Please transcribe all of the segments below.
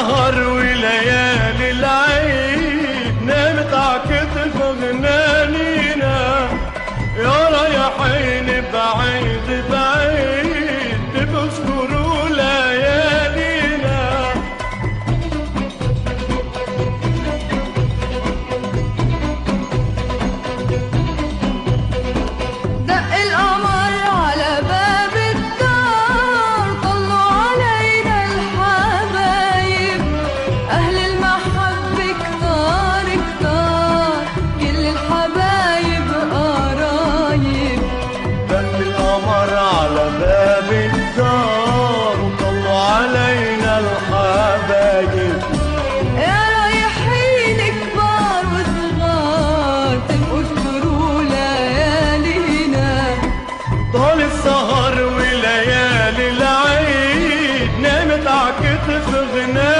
نهار وليالي القمر على باب الدار وطلع علينا الحبايب. يا رايحين كبار وصغار واذكروا ليالينا. طال السهر وليالي العيد نامت عكتف غناها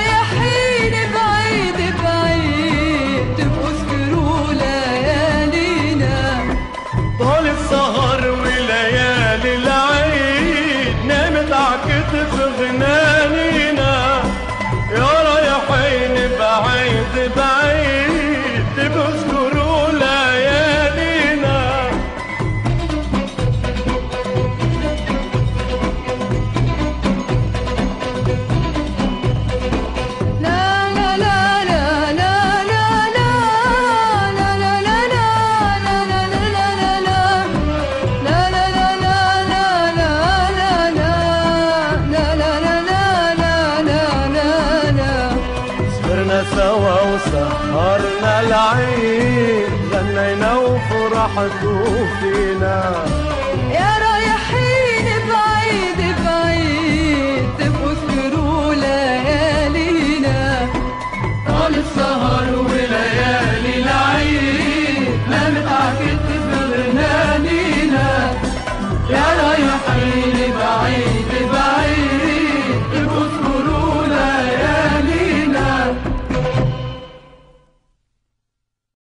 love. سهرنا العين غنينا وفرحتوا فينا